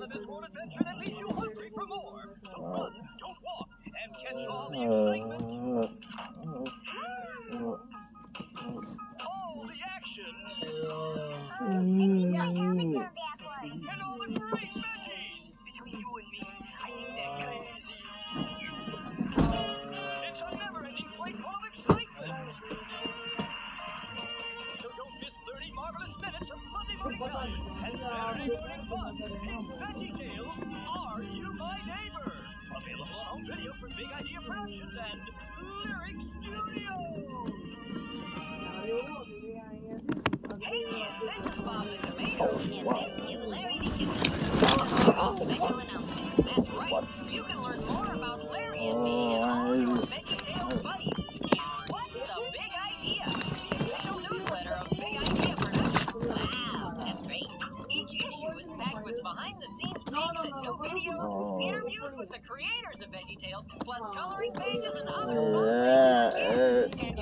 out of this one adventure that leaves you hungry for more. So run, don't walk, and catch all the uh, excitement. Uh,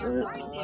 your party.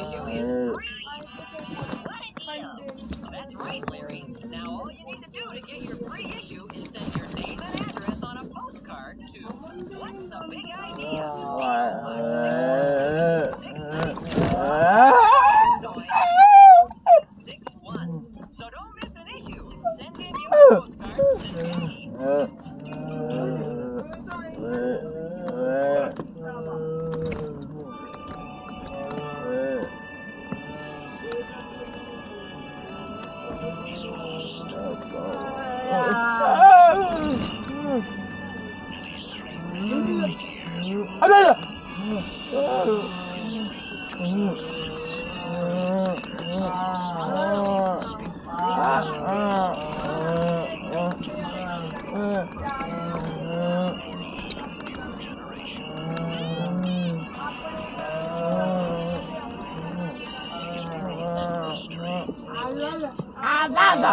Azada. Ah, Azada.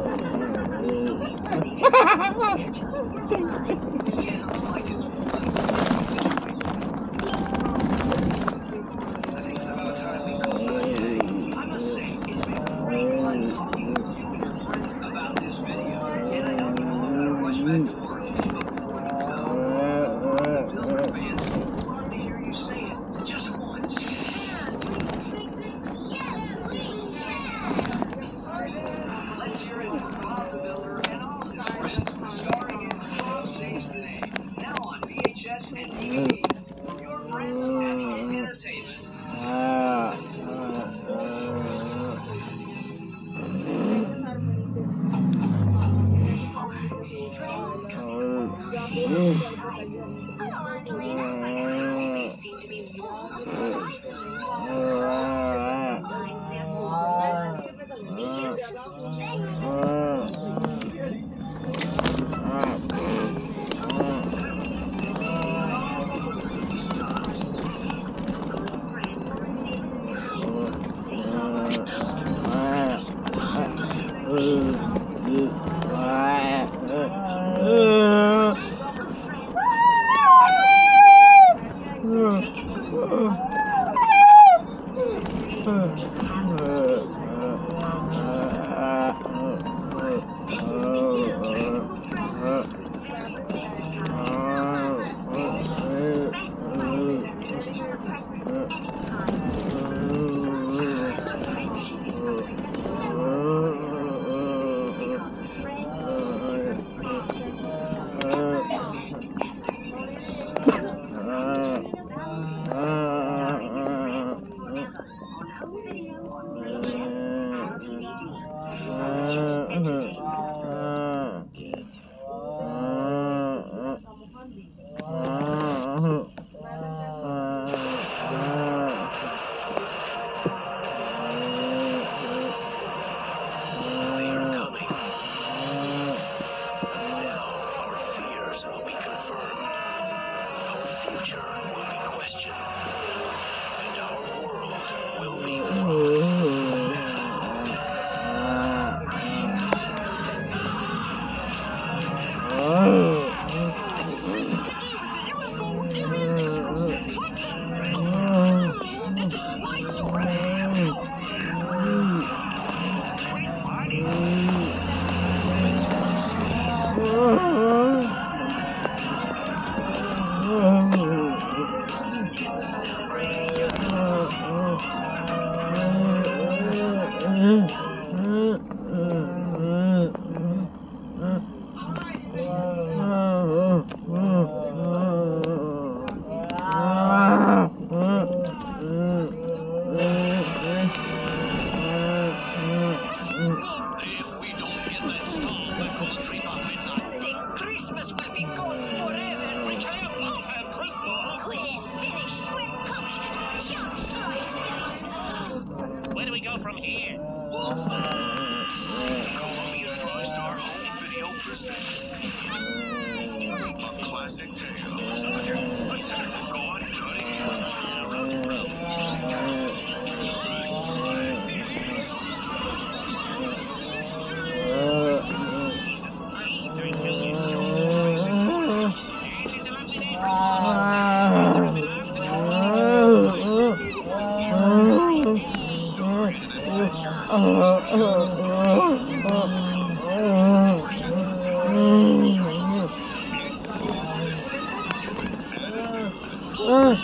うん。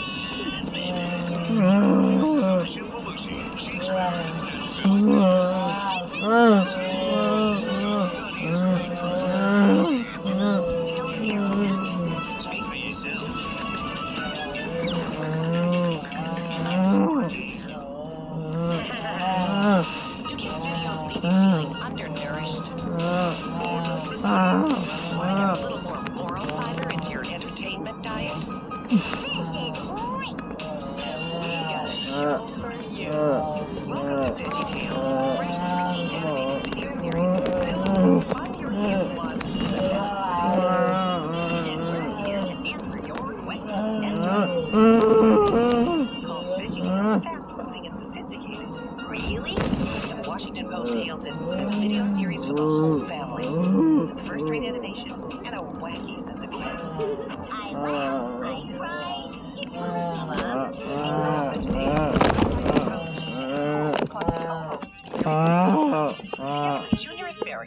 うん。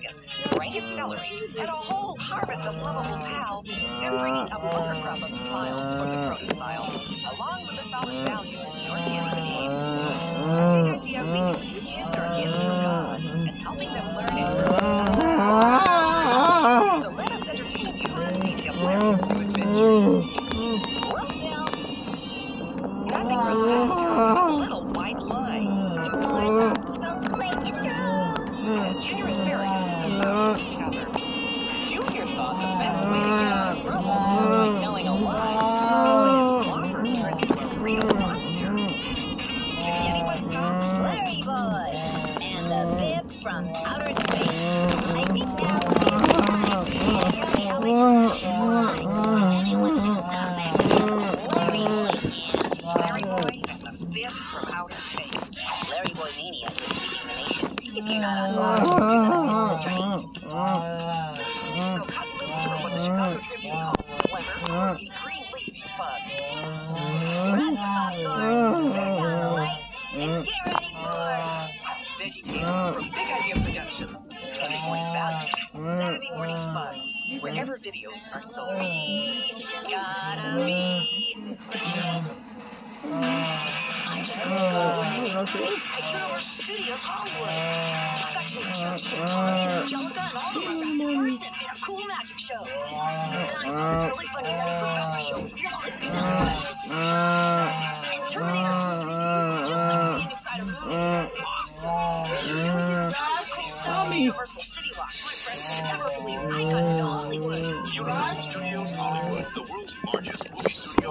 Asparagus, Rankin Celery, and a whole harvest of lovable pals, they're bringing a bumper crop of smiles outer space. Larry Boy Mania is sweeping the nation. If you're not on board, you're gonna miss the train. Mm-hmm. So cut loose for what the Chicago mm-hmm. Tribune calls clever, quirky, mm-hmm. green leaf fun. Grab the popcorn, turn down the lights, and get ready for Veggie Tales from Big Idea Productions. Sunday morning values, Saturday morning fun. Wherever videos are sold. Gotta be. Tommy and Angelica and all the Rugrats in person in a cool magic show. Then I saw this really funny Nutty Professor show with Bjorn. And Terminator 2 3D was just like being inside a movie. Awesome. We did tons of cool stuff at Universal City Walk. Never I got into Hollywood. Universal Studios Hollywood, the world's largest movie studio.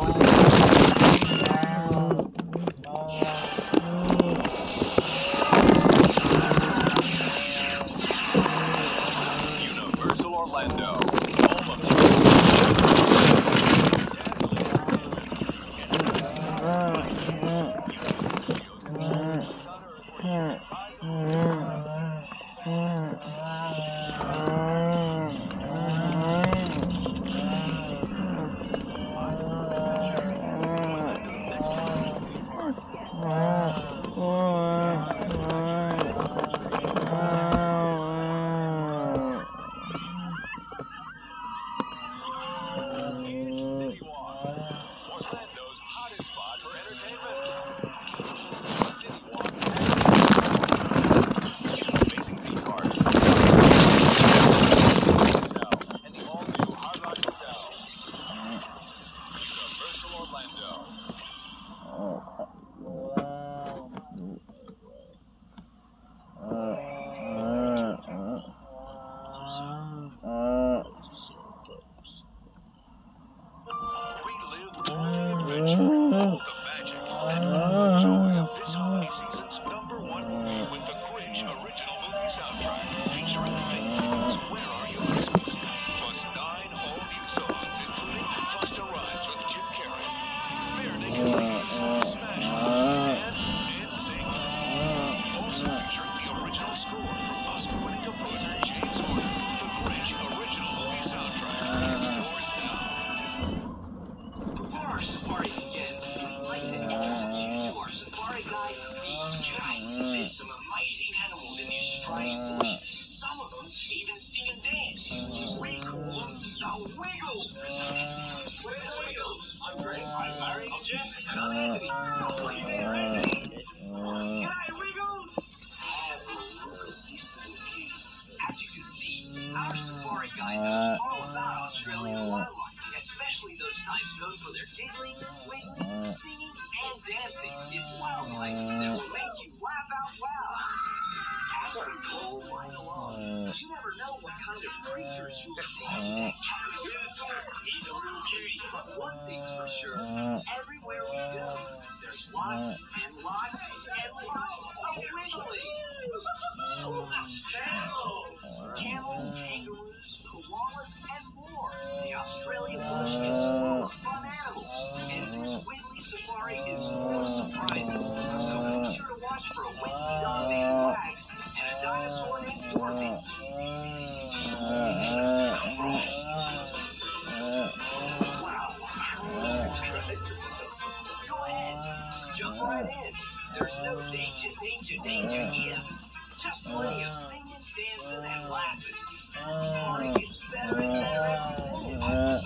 Wildlife, especially those types known for their giggling, wiggling, singing, and dancing. It's wildlife that will make you laugh out loud. As we go right along, uh, you never know what kind of creatures you'll see. He's a real cutie. But one thing's for sure, uh, everywhere we go, there's lots uh, and lots and lots of wiggling. Camels, kangaroos, Australian bush is full of fun animals, and this Wiggly Safari is full of surprises. So be sure to watch for a wiggly dog named Rags and a dinosaur named Dorothy. Wow. Go ahead, jump right in. There's no danger, danger, danger here. Just plenty of singing, dancing, and laughing. The party gets better and better 嗯，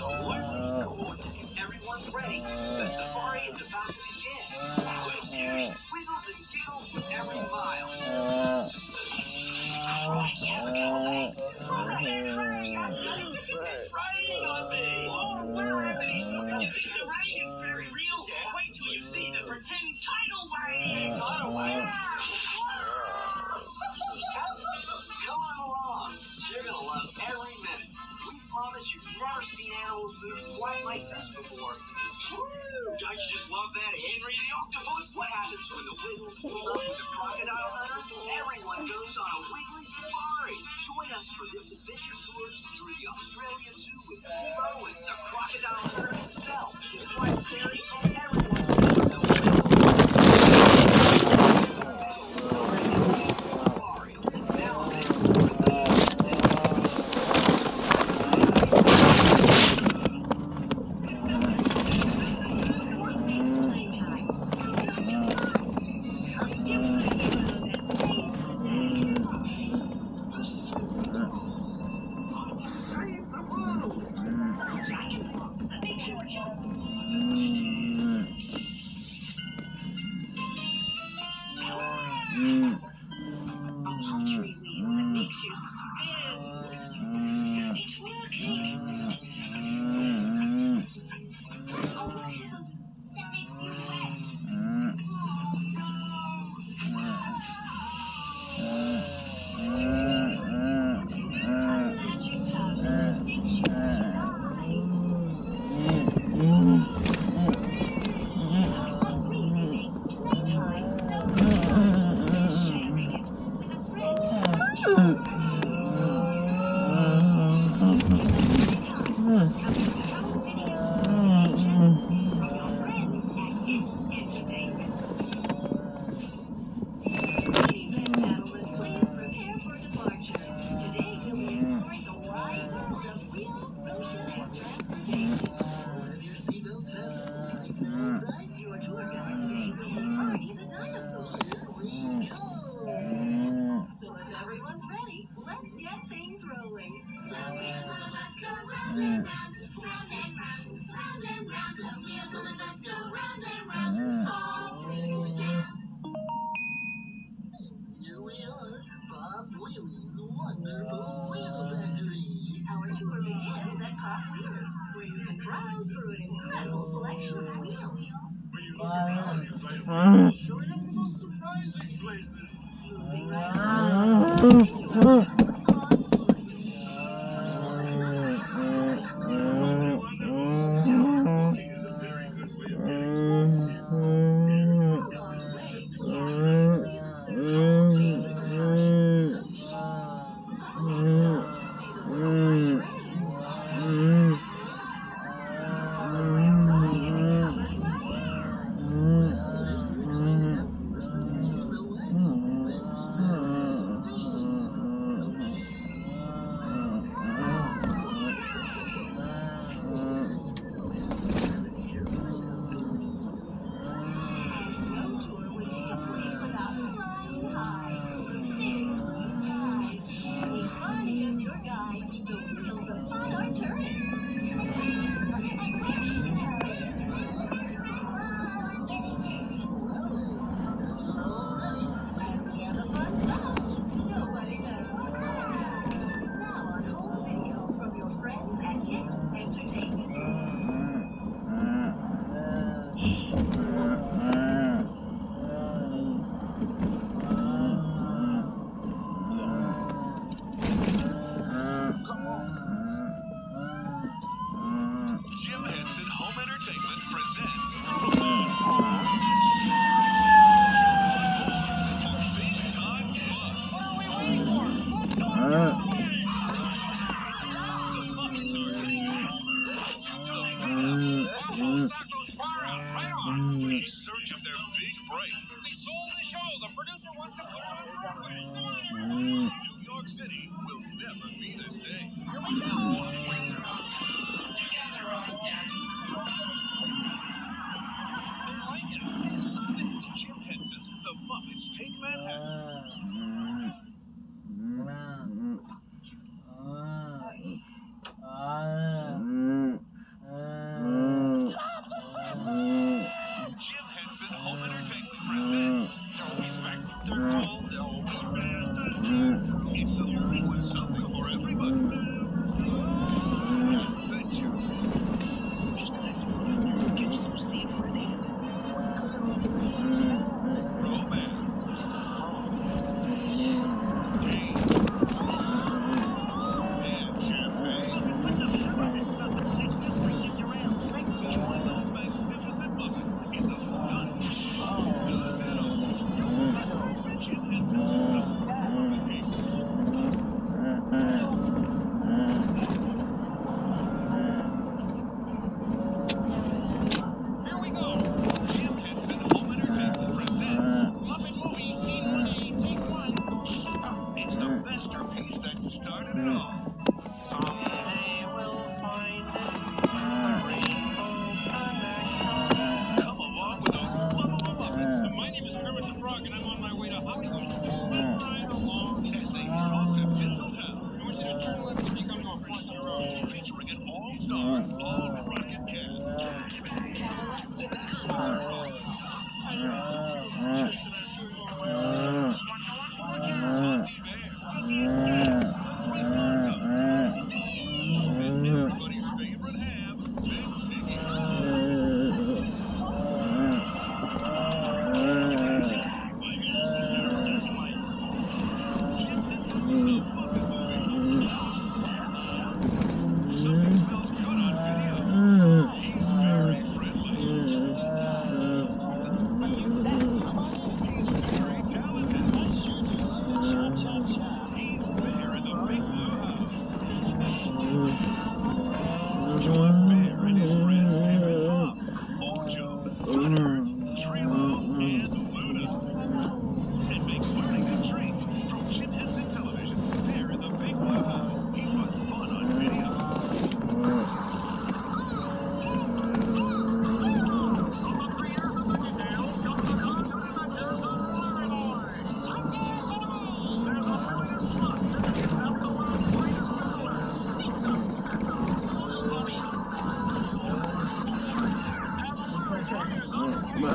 心 Rock Wheels, where you can browse through an incredible selection of wheels. Showing up the most surprising places. entertainment presents.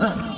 嗯。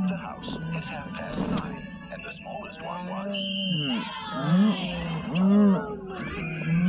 left the house at half past nine, and the smallest one was. Hmm.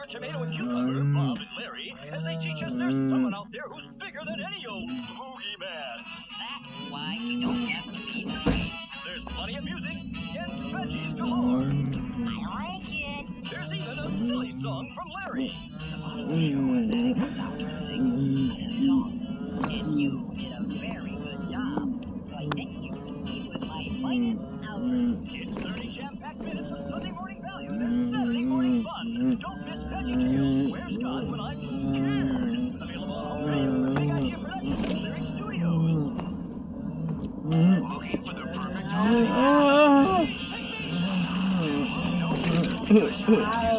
favorite tomato and cucumber, mm. Bob and Larry, as they teach us there's someone out there who's bigger than any old boogeyman. That's why you don't have to feed me. There's plenty of music and veggies galore. I like it. There's even a silly song from Larry. Mm. It's